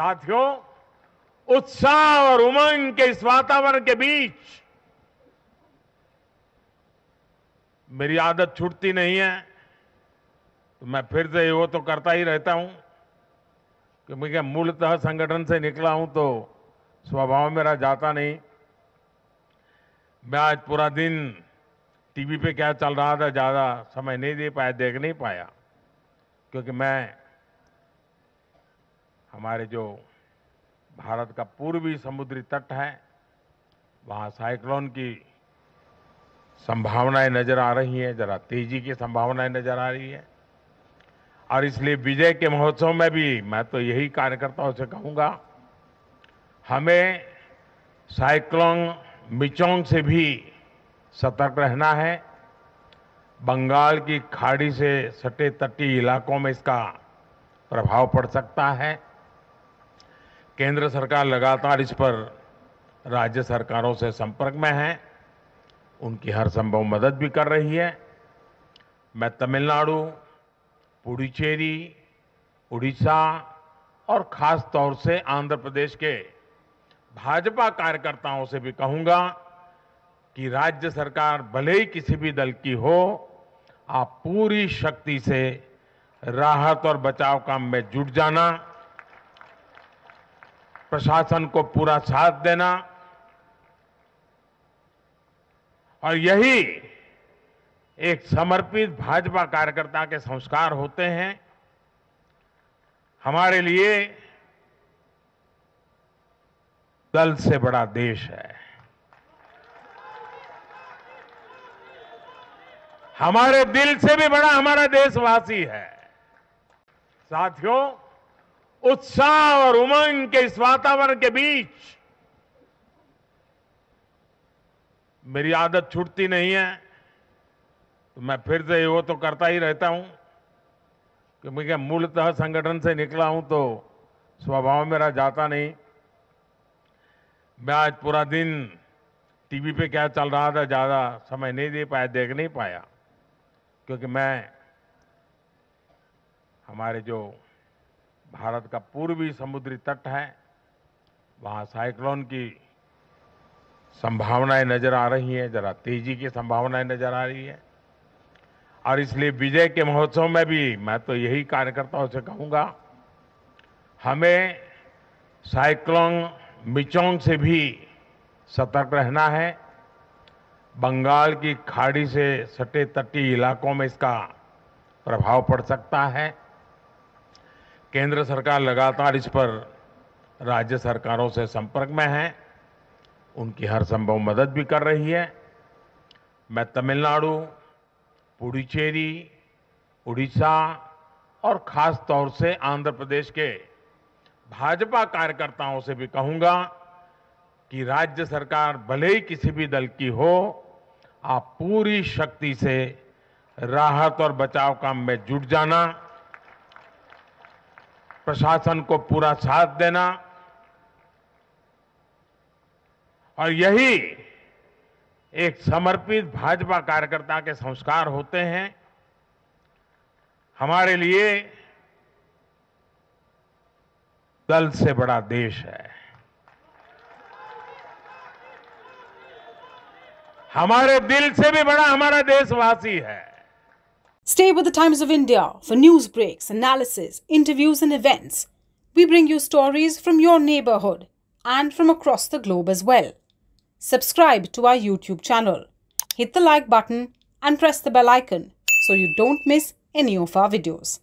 साथियों, उत्साह और उमंग के इस वातावरण के बीच मेरी आदत छूटती नहीं है। तो मैं फिर से वो तो करता ही रहता हूँ कि मैं मूलतः संगठन से निकला हूँ तो स्वभाव मेरा जाता नहीं। मैं आज पूरा दिन टीवी पे क्या चल रहा था, ज़्यादा समय नहीं दे पाया, देख नहीं पाया, क्योंकि मैं हमारे जो भारत का पूर्वी समुद्री तट है, वहाँ साइक्लोन की संभावनाएँ नज़र आ रही हैं, जरा तेज़ी की संभावनाएँ नज़र आ रही है। और इसलिए विजय के महोत्सव में भी मैं तो यही कार्यकर्ताओं से कहूँगा, हमें साइक्लोन मिचोंग से भी सतर्क रहना है। बंगाल की खाड़ी से सटे तटीय इलाकों में इसका प्रभाव पड़ सकता है। केंद्र सरकार लगातार इस पर राज्य सरकारों से संपर्क में है। उनकी हर संभव मदद भी कर रही है। मैं तमिलनाडु, पुडुचेरी, उड़ीसा और खास तौर से आंध्र प्रदेश के भाजपा कार्यकर्ताओं से भी कहूँगा कि राज्य सरकार भले ही किसी भी दल की हो, आप पूरी शक्ति से राहत और बचाव काम में जुट जाना प्रशासन को पूरा साथ देना। और यही एक समर्पित भाजपा कार्यकर्ता के संस्कार होते हैं। हमारे लिए दल से बड़ा देश है। हमारे दिल से भी बड़ा हमारा देशवासी है। साथियों उत्साह और उमंग के इस वातावरण के बीच मेरी आदत छूटती नहीं है तो मैं फिर से वो तो करता ही रहता हूँ कि मैं मूलतः संगठन से निकला हूँ तो स्वभाव मेरा जाता नहीं। मैं आज पूरा दिन टीवी पे क्या चल रहा था, ज़्यादा समय नहीं दे पाया, देख नहीं पाया, क्योंकि मैं हमारे जो भारत का पूर्वी समुद्री तट है, वहाँ साइक्लोन की संभावनाएँ नज़र आ रही हैं, जरा तेज़ी की संभावनाएँ नज़र आ रही है। और इसलिए विजय के महोत्सव में भी मैं तो यही कार्यकर्ताओं से कहूँगा, हमें साइक्लोन मिचोंग से भी सतर्क रहना है। बंगाल की खाड़ी से सटे तटीय इलाकों में इसका प्रभाव पड़ सकता है। केंद्र सरकार लगातार इस पर राज्य सरकारों से संपर्क में है। उनकी हर संभव मदद भी कर रही है। मैं तमिलनाडु, पुडुचेरी, उड़ीसा और खास तौर से आंध्र प्रदेश के भाजपा कार्यकर्ताओं से भी कहूँगा कि राज्य सरकार भले ही किसी भी दल की हो, आप पूरी शक्ति से राहत और बचाव काम में जुट जाना प्रशासन को पूरा साथ देना। और यही एक समर्पित भाजपा कार्यकर्ता के संस्कार होते हैं। हमारे लिए दल से बड़ा देश है। हमारे दिल से भी बड़ा हमारा देशवासी है। Stay with the Times of India for news breaks, analysis, interviews, and events. We bring you stories from your neighborhood and from across the globe as well. Subscribe to our YouTube channel. Hit the like button and press the bell icon so you don't miss any of our videos.